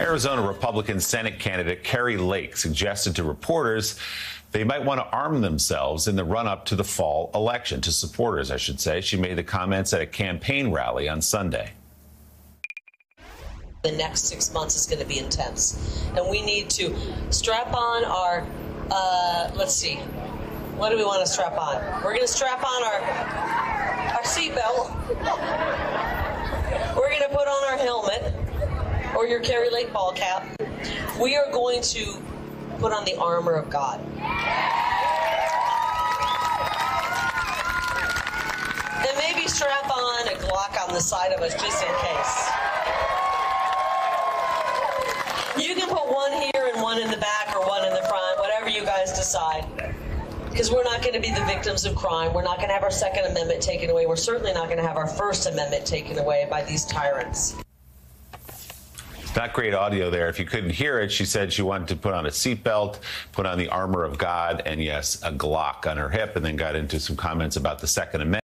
Arizona Republican Senate candidate Kari Lake suggested to reporters they might want to arm themselves in the run up to the fall election, to supporters, I should say. She made the comments at a campaign rally on Sunday. The next six months is going to be intense, and we need to strap on our, uh, let's see, what do we want to strap on? We're going to strap on our seatbelt. We're going to put on our helmet or your Kari Lake ball cap. We are going to put on the armor of God. And maybe strap on a Glock on the side of us just in case. You can put one here and one in the back or one in the front, whatever you guys decide. Because we're not going to be the victims of crime. We're not going to have our Second Amendment taken away. We're certainly not going to have our First Amendment taken away by these tyrants. Not great audio there. If you couldn't hear it, she said she wanted to put on a seatbelt, put on the armor of God, and yes, a Glock on her hip, and then got into some comments about the Second Amendment.